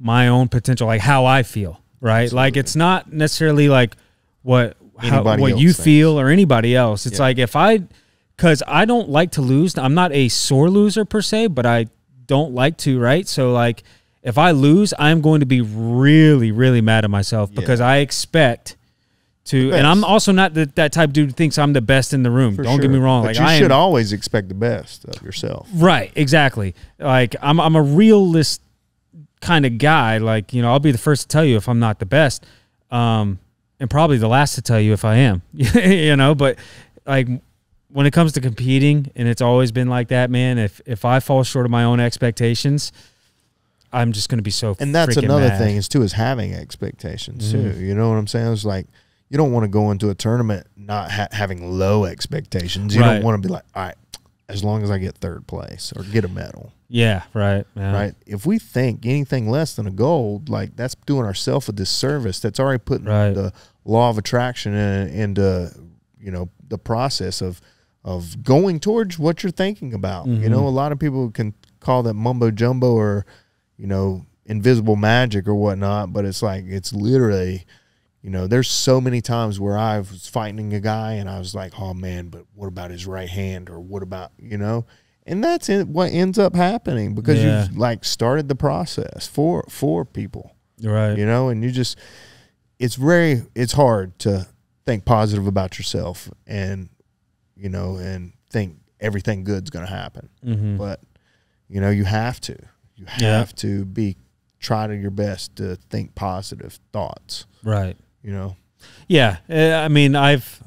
C: my own potential, like how I feel. Right? Like it's not necessarily like what how, what you
D: thinks.
C: feel or anybody else. It's
D: Yeah.
C: like if I, because I don't like to lose. I'm not a sore loser per se, but I don't like to. Right? So like if I lose, I'm going to be really, really mad at myself because
D: Yeah.
C: I expect to, and I'm also not the, that type of dude who thinks I'm the best in the room.
D: For
C: Don't get me wrong.
D: But
C: like
D: you
C: I
D: should
C: am,
D: always expect the best of yourself.
C: right, exactly. Like I'm, I'm a realist kind of guy. Like you know, I'll be the first to tell you if I'm not the best, um, and probably the last to tell you if I am. you know, but like when it comes to competing, and it's always been like that, man. If if I fall short of my own expectations, I'm just going to be so.
D: And that's another
C: mad.
D: thing is too is having expectations
C: Mhm.
D: too. You know what I'm saying? It's like you don't want to go into a tournament not ha- having low expectations. You
C: Right.
D: don't want to be like, all right, as long as I get third place or get a medal,
C: Yeah. Right. Yeah.
D: right? If we think anything less than a gold, like that's doing ourselves a disservice. That's already putting
C: Right.
D: the law of attraction in, into you know the process of of going towards what you're thinking about. You
C: Mhm.
D: know, a lot of people can call that mumbo jumbo or you know invisible magic or whatnot, but it's like it's literally. You know, there's so many times where I was fighting a guy and I was like, "Oh man, but what about his right hand? Or what about you know?" And that's it, what ends up happening because
C: Yeah.
D: you've like started the process for for people
C: Right.
D: you know and you just it's very it's hard to think positive about yourself and you know and think everything good's going to happen
C: Mm-hmm.
D: but you know you have to you
C: Yeah.
D: have to be try to your best to think positive thoughts
C: right.
D: You know
C: Yeah, uh, I mean, I've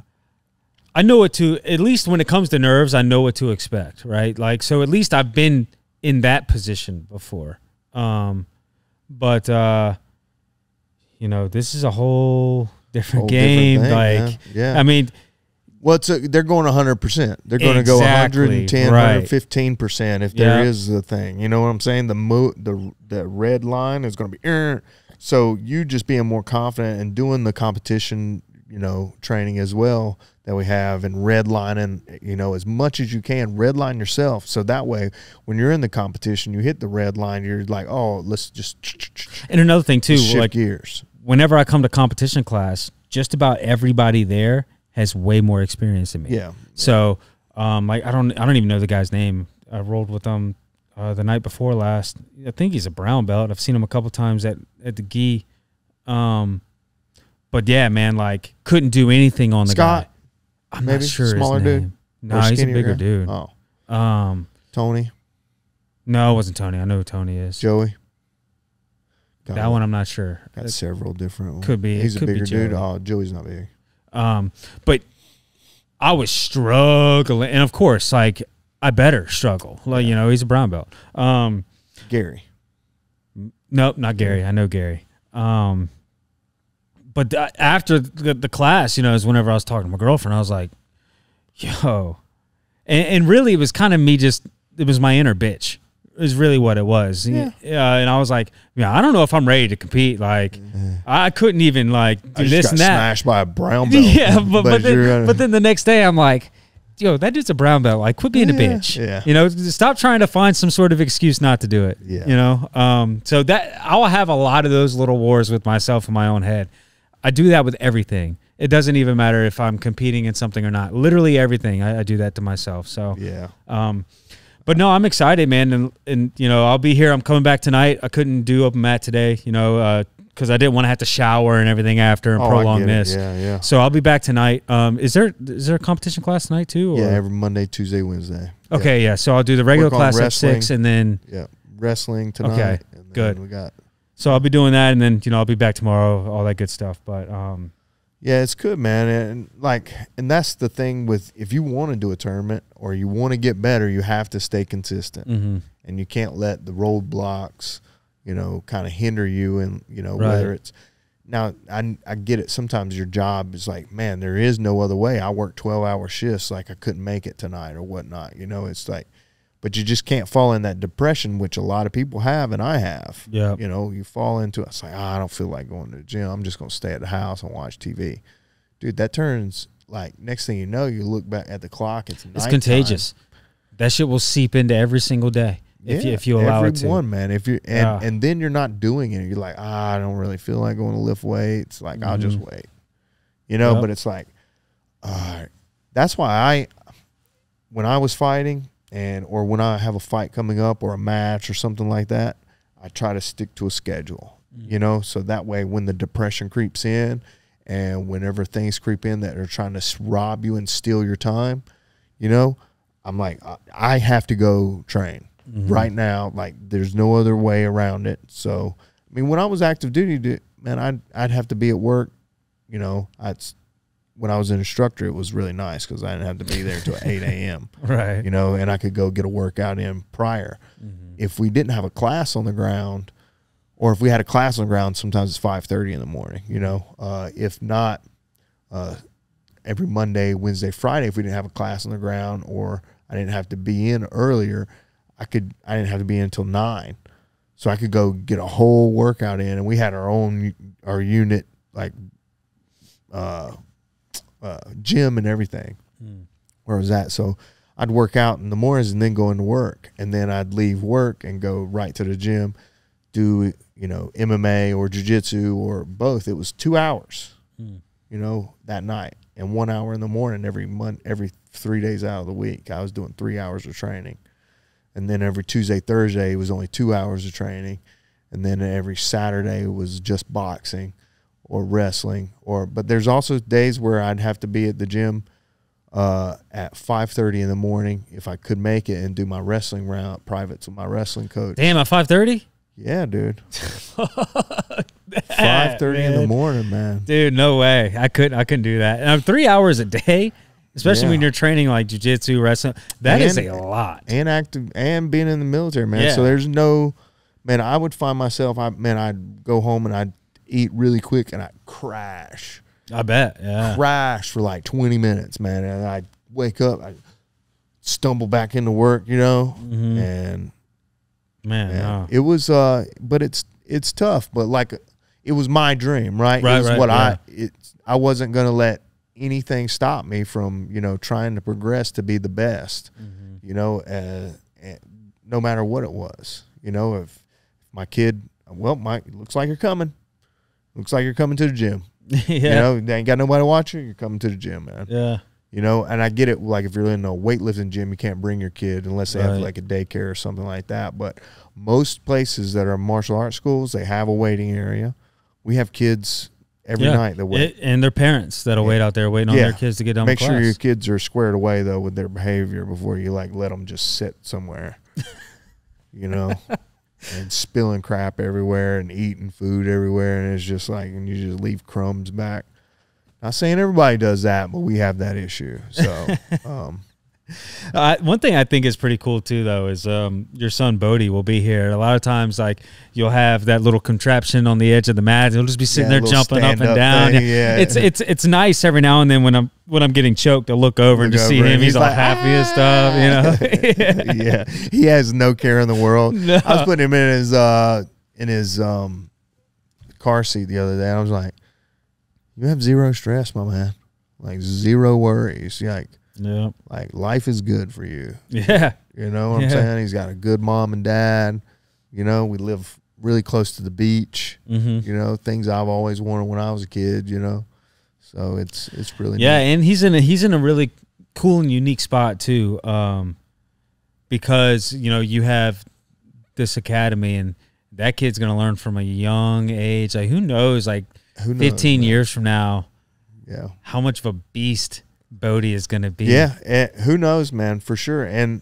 C: I know what to at least when it comes to nerves, I know what to expect, right? Like so at least I've been in that position before. Um but uh you know, this is a whole different
D: Whole
C: game
D: different thing,
C: like
D: yeah, yeah.
C: I mean,
D: Well, it's a, they're going 100%. They're going to go 110,
C: right.
D: 115% if there
C: Yeah.
D: is a thing. You know what I'm saying? The mo- the the red line is going to be. So you just being more confident and doing the competition, you know, training as well that we have and redlining, you know, as much as you can, redline yourself. So that way when you're in the competition, you hit the red line, you're like, "Oh, let's just
C: And another thing too,
D: shift
C: like
D: gears."
C: whenever I come to competition class, just about everybody there has way more experience than me.
D: Yeah.
C: So, um, like I don't, I don't even know the guy's name. I rolled with him uh, the night before last. I think he's a brown belt. I've seen him a couple times at at the gi. Um, but yeah, man, like couldn't do anything on the
D: Scott,
C: guy. I'm
D: maybe?
C: not sure
D: Smaller dude?
C: No, he's a bigger
D: guy?
C: dude.
D: Oh,
C: Um,
D: Tony,
C: no, it wasn't Tony. I know who Tony is.
D: Joey. Got
C: that one I'm not sure.
D: Got several different ones.
C: Could be-
D: He's a
C: could be
D: bigger dude. Oh, Joey's not big.
C: Um, but I was struggling, and of course, like I better struggle. Like you know, he's a brown belt. Um,
D: Gary.
C: nope, not Gary. I know Gary. Um, but th- after the, the class, you know, is whenever I was talking to my girlfriend, I was like, "Yo," and, and really, it was kind of me. Just it was my inner bitch. Is really what it was.
D: Yeah.
C: and I was like, yeah, I don't know if I'm ready to compete. Like, I couldn't even like do
D: I
C: this and that.
D: smashed by a brown belt.
C: Yeah, but but, then,
D: gonna-
C: but then the next day I'm like, yo, that dude's a brown belt. Like, quit being a bitch.
D: yeah.
C: You know, stop trying to find some sort of excuse not to do it.
D: Yeah.
C: You know, um, so that I'll have a lot of those little wars with myself in my own head. I do that with everything. It doesn't even matter if I'm competing in something or not. Literally everything, I, I do that to myself. So
D: yeah.
C: um, but no, I'm excited, man, and and you know I'll be here. I'm coming back tonight. I couldn't do open mat today, you know, because I didn't want to have to shower and everything after and
D: Oh,
C: prolong this.
D: Yeah, yeah.
C: So I'll be back tonight. Um, is there is there a competition class tonight too? or-
D: Yeah, every Monday, Tuesday, Wednesday.
C: Okay, yeah. So I'll do the regular class at six, and then
D: Yeah. Wrestling tonight.
C: Okay,
D: and then
C: good.
D: We got
C: so I'll be doing that, and then you know I'll be back tomorrow, all that good stuff. But um,
D: Yeah, it's good, man. And like and that's the thing with if you want to do a tournament or you want to get better, you have to stay consistent.
C: mhm.
D: and you can't let the roadblocks, you know, kind of hinder you. And you know,
C: Right.
D: whether it's now, I I get it. Sometimes your job is like, man, there is no other way. I work twelve hour shifts, like I couldn't make it tonight or whatnot. You know, it's like, but you just can't fall in that depression, which a lot of people have, and I have.
C: Yeah.
D: You know, you fall into it. It's like, "Ah, I don't feel like going to the gym. I'm just gonna stay at the house and watch TV, dude. That turns like next thing you know, you look back at the clock. It's
C: it's
D: nighttime.
C: contagious. That shit will seep into every single day if you if you allow it to.
D: everyone, man. If you and
C: Yeah.
D: and then you're not doing it. You're like, ah, I don't really feel like going to lift weights. Like I'll just
C: Mhm.
D: wait, you know.
C: Yep.
D: But it's like, all right. That's why I, when I was fighting and or when I have a fight coming up or a match or something like that, I try to stick to a schedule.
C: Mm.
D: You know, so that way when the depression creeps in and whenever things creep in that are trying to rob you and steal your time, you know, I'm like, I- have to go train
C: Mhm.
D: right now. Like, there's no other way around it. So, I mean, when I was active duty, man, I'd I'd have to be at work. You know, I'd when I was an instructor, it was really nice because I didn't have to be there until eight a.m.
C: Right.
D: You know, and I could go get a workout in prior.
C: Mhm.
D: If we didn't have a class on the ground, or if we had a class on the ground, sometimes it's five thirty in the morning. You know, uh, if not, uh, every Monday, Wednesday, Friday, if we didn't have a class on the ground, or I didn't have to be in earlier, I could I didn't have to be in until nine, so I could go get a whole workout in, and we had our own our unit like uh, uh, gym and everything
C: Mm.
D: where I was at. So I'd work out in the mornings and then go into work, and then I'd leave work and go right to the gym, do you know MMA or jujitsu or both. It was two hours,
C: Mm.
D: you know, that night, and one hour in the morning every month, every three days out of the week. I was doing three hours of training, and then every Tuesday, Thursday it was only two hours of training, and then every Saturday it was just boxing or wrestling or but there's also days where I'd have to be at the gym uh, at five thirty in the morning if I could make it and do my wrestling round privates with my wrestling coach.
C: Damn, at five thirty.
D: Yeah, dude. Five thirty in the morning, man.
C: Dude, no way. I couldn't. I couldn't do that. And I'm three hours a day, especially
D: Yeah.
C: when you're training like jujitsu, wrestling. That is
D: And-
C: a lot.
D: And active and being in the military, man. So there's no man, I would find myself I man, I'd go home and I'd eat really quick and I'd crash.
C: I bet. Yeah.
D: crash for like 20 minutes, man. And I wake up, I stumble back into work, you know,
C: Mm-hmm.
D: and
C: Man.
D: man,
C: no.
D: it was, uh, but it's, it's tough, but like it was my dream, right?
C: Right,
D: it was
C: right,
D: what
C: yeah.
D: I, it, I wasn't going to let anything stop me from, you know, trying to progress to be the best,
C: Mm-hmm.
D: you know, uh, and no matter what it was, you know, if my kid, well, Mike, looks like you're coming. Looks like you're coming to the gym.
C: yeah.
D: You know, they ain't got nobody to watch you. You're coming to the gym, man.
C: yeah.
D: You know, and I get it. Like if you're in a weightlifting gym, you can't bring your kid unless they have like a daycare or something like that. But most places that are martial arts schools, they have a waiting area. We have kids every
C: Yeah.
D: night that wait.
C: It- and their parents that'll
D: Yeah.
C: wait out there waiting on their kids to get done
D: Make sure
C: class.
D: your kids are squared away though with their behavior before you like let them just sit somewhere. you know, and spilling crap everywhere and eating food everywhere, and it's just like and you just leave crumbs back. Not saying everybody does that, but we have that issue. So, um,
C: Uh, one thing I think is pretty cool too, though, is um, your son Bodie will be here. A lot of times, like you'll have that little contraption on the edge of the mat. He'll just be sitting
D: Yeah,
C: there jumping up and
D: stand-up
C: down.
D: thing, yeah.
C: it's it's it's nice every now and then when I'm when I'm getting choked to look over and
D: Look
C: to see him.
D: and
C: He's,
D: he's
C: all
D: like,
C: happy and stuff. You know.
D: yeah, he has no care in the world.
C: No.
D: I was putting him in his uh in his um car seat the other day. I was like, "You have zero stress, my man. Like zero worries. Like
C: yeah.
D: like life is good for you.
C: Yeah.
D: You know what
C: Yeah.
D: I'm saying? He's got a good mom and dad. You know, we live really close to the beach.
C: hmm
D: You know, things I've always wanted when I was a kid. You know, so it's it's really
C: Yeah,
D: neat.
C: and he's in a he's in a really cool and unique spot too, um, because you know you have this academy and that kid's gonna learn from a young age. Like who knows, like
D: Who knows,
C: fifteen
D: man?
C: years from now,
D: Yeah.
C: how much of a beast Bodie is gonna be.
D: Yeah, and who knows, man, for sure. And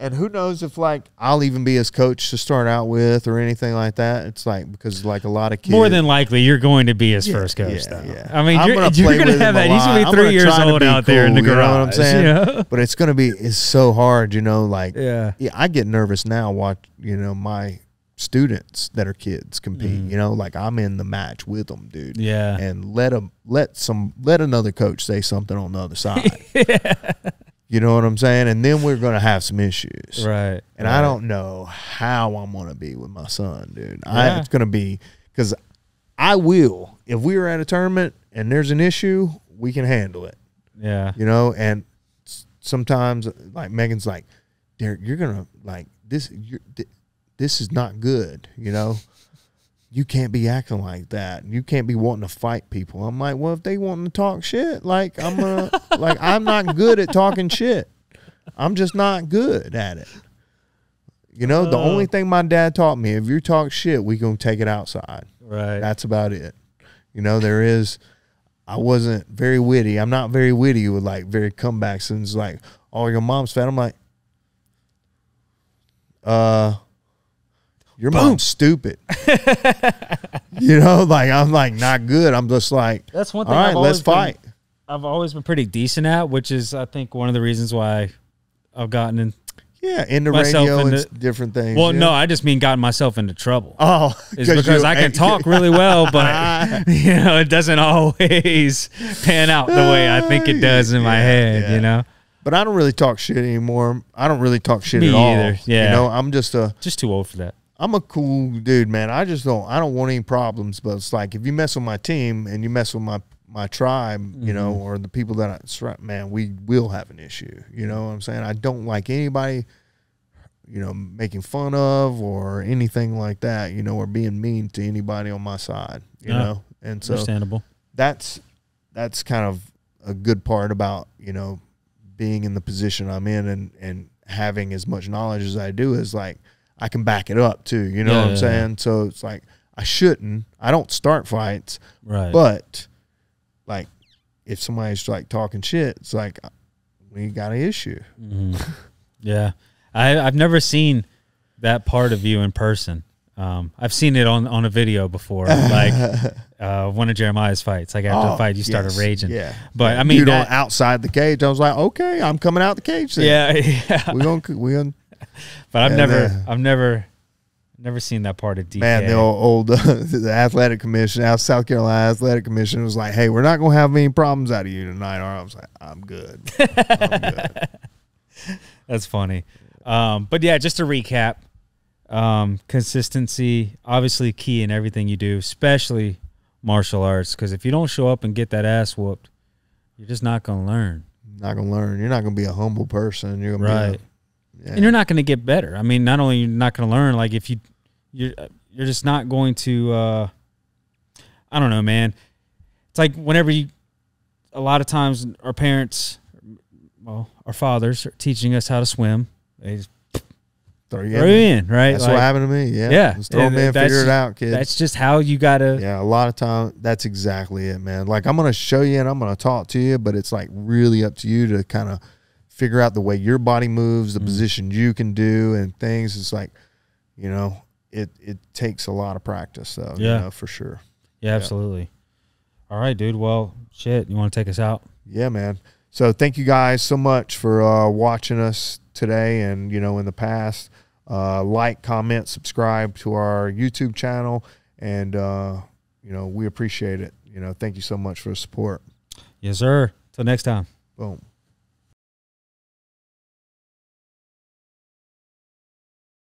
D: and who knows if like I'll even be his coach to start out with or anything like that. It's like because like a lot of kids
C: More than likely, you're going to be his
D: Yeah,
C: first coach,
D: yeah,
C: though.
D: yeah.
C: I mean,
D: I'm
C: you're, you're gonna have that. He's gonna be three
D: gonna
C: years old
D: be
C: out there in the
D: cool, you
C: garage.
D: know what I'm saying? but it's gonna be it's so hard, you know, like
C: Yeah.
D: yeah, I get nervous now watch you know, my students that are kids compete.
C: Mhm.
D: You know, like I'm in the match with them, dude.
C: Yeah.
D: And let them let some let another coach say something on the other side. You know what I'm saying? And then we're gonna have some issues.
C: Right.
D: And I don't know how I'm gonna be with my son, dude. I, it's gonna be because I will. If we are at a tournament and there's an issue, we can handle it.
C: Yeah.
D: You know. And sometimes, like Megan's like, Derrick, you're gonna like this. You're, th- this is not good. You know. You can't be acting like that. You can't be wanting to fight people. I'm like, well, if they want to talk shit, like I'm gonna, like I'm not good at talking shit. I'm just not good at it. You know, the
C: Oh.
D: only thing my dad taught me, if you talk shit, we gonna take it outside.
C: Right.
D: That's about it. You know, there is I wasn't very witty. I'm not very witty with like very comebacks and it's like, oh your mom's fat. I'm like, uh your mom's stupid. you know, like I'm like not good. I'm just like,
C: That's one thing.
D: right,
C: I've
D: let's
C: always been-
D: fight.
C: I've always been pretty decent at, which is I think one of the reasons why I've gotten in.
D: Yeah, in the
C: myself
D: radio and
C: into-
D: s- different things.
C: Well,
D: yeah.
C: no, I just mean gotten myself into trouble.
D: Oh,
C: It's because
D: you-
C: I can talk really well, but you know it doesn't always pan out the way I think it does in my head.
D: yeah.
C: You know,
D: But I don't really talk shit anymore. I don't really talk shit
C: Me
D: at all.
C: either, yeah.
D: You know, I'm just a
C: just too old for that.
D: I'm a cool dude, man. I just don't I don't want any problems, but it's like if you mess with my team and you mess with my my tribe, you know,
C: Mm-hmm.
D: or the people that I man, we will have an issue. You know what I'm saying? I don't like anybody you know making fun of or anything like that, you know, or being mean to anybody on my side, you
C: Yeah.
D: know. And so
C: Understandable.
D: that's that's kind of a good part about you know being in the position I'm in and and having as much knowledge as I do is like I can back it up too. You know
C: Yeah,
D: what I'm
C: yeah,
D: saying? So it's like I shouldn't. I don't start fights,
C: Right.
D: but like if somebody's like talking shit, it's like we got an issue.
C: hmm Yeah, I I've never seen that part of you in person. Um, I've seen it on on a video before, like uh, one of Jeremiah's fights. Like after the
D: Oh,
C: fight, you started
D: yes,
C: raging.
D: Yeah,
C: But I mean,
D: Dude,
C: that-
D: outside the cage, I was like, okay, I'm coming out the cage. Then.
C: yeah, yeah.
D: we gonna we gonna
C: But I've never, I've never, Never seen that part of DK.
D: Man, the old, old uh, the athletic commission, out South Carolina athletic commission was like, "Hey, we're not gonna have any problems out of you tonight." Or I was like, "I'm good." I'm good.
C: That's funny. Um, but yeah, just to recap, um, consistency obviously key in everything you do, especially martial arts. Because if you don't show up and get that ass whooped, you're just not gonna learn.
D: Not gonna learn. You're not gonna be a humble person. You're gonna
C: Right.
D: be a, yeah.
C: and you're not going to get better. I mean, not only you're not going to learn, like if you you're you're just not going to. Uh, I don't know, man. It's like whenever you, a lot of times our parents, well, our fathers are teaching us how to swim. They just
D: throw you
C: throw
D: in.
C: you in, right?
D: That's
C: Like,
D: what happened to me. Yeah,
C: Yeah,
D: Just throw
C: and
D: me in, figure it out, kids.
C: That's just how you got to.
D: Yeah, a lot of time that's exactly it, man. Like I'm gonna show you and I'm gonna talk to you, but it's like really up to you to kind of figure out the way your body moves, the position you can do, and things. It's like, you know, it it takes a lot of practice, though.
C: Yeah.
D: you know, for sure.
C: Yeah, absolutely. All right, dude. Well, shit. You want to take us out?
D: Yeah, man. So thank you guys so much for uh, watching us today, and you know, in the past. Uh, like, comment, subscribe to our YouTube channel, and uh, you know we appreciate it. You know, thank you so much for the support.
C: Yes, sir. Till next time.
D: Boom.